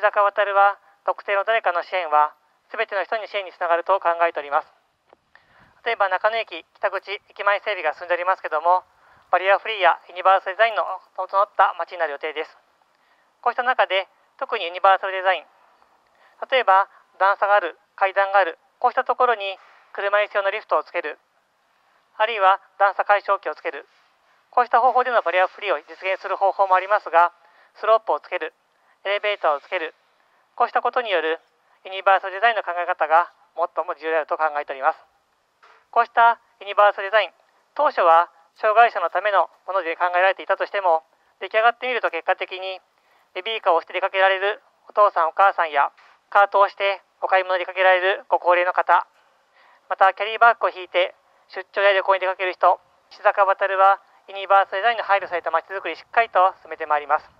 石坂渡は特定の誰かの支援は全ての人に支援につながると考えております。例えば中野駅北口駅前整備が進んでおりますけどもバリアフリーやユニバーサルデザインの整った街になる予定です。こうした中で特にユニバーサルデザイン例えば段差がある階段があるこうしたところに車椅子用のリフトをつけるあるいは段差解消器をつけるこうした方法でのバリアフリーを実現する方法もありますがスロープをつけるエレベーターをつける。こうしたことによるユニバーサルデザインの考え方が最も重要であると考えております。こうしたユニバーサルデザイン当初は障害者のためのもので考えられていたとしても出来上がってみると結果的にベビーカーをして出かけられるお父さんお母さんやカートをしてお買い物に出かけられるご高齢の方またキャリーバッグを引いて出張や旅行に出かける人石坂渡はユニバーサルデザインの配慮されたまちづくりしっかりと進めてまいります。